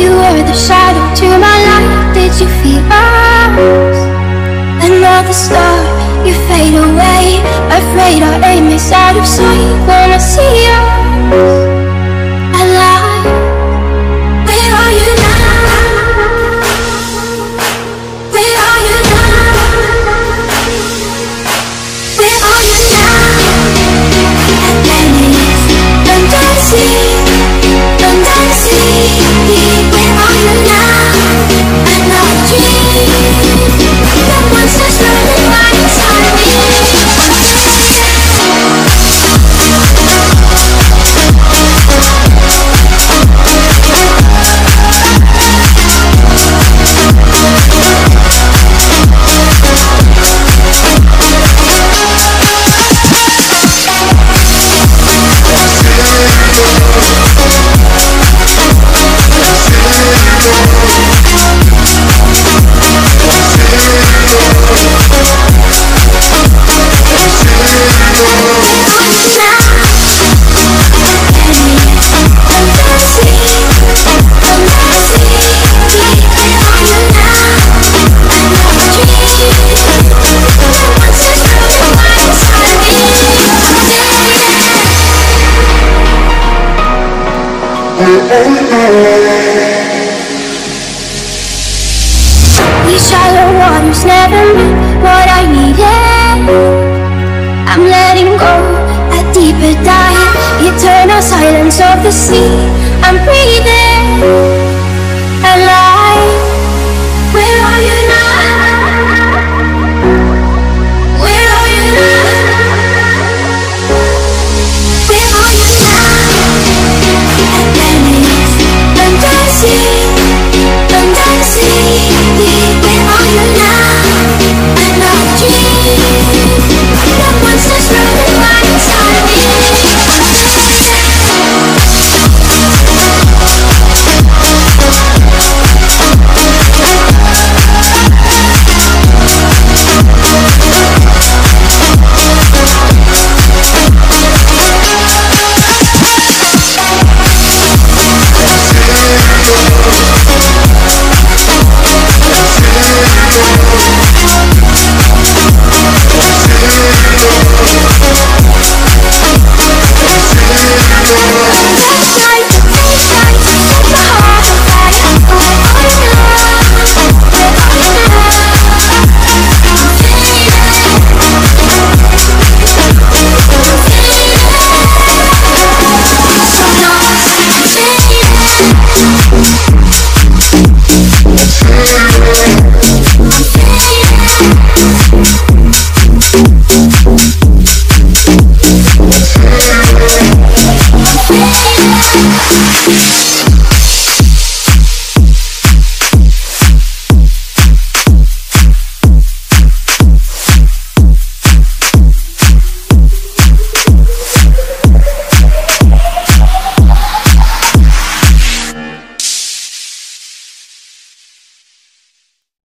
You were the shadow to my light. Did you feel us? Another star, you fade away. Afraid our aim is out of sight. When I see us. These shallow waters never knew what I needed. I'm letting go a deeper dive, eternal silence of the sea. I'm breathing.